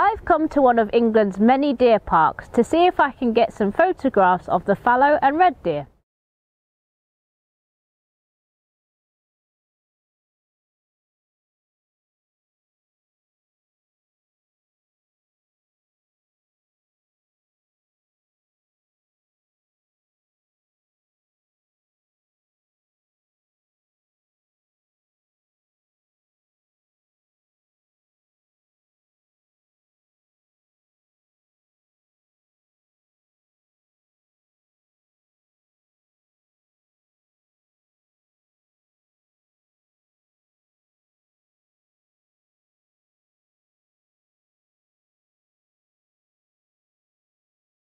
I've come to one of England's many deer parks to see if I can get some photographs of the fallow and red deer.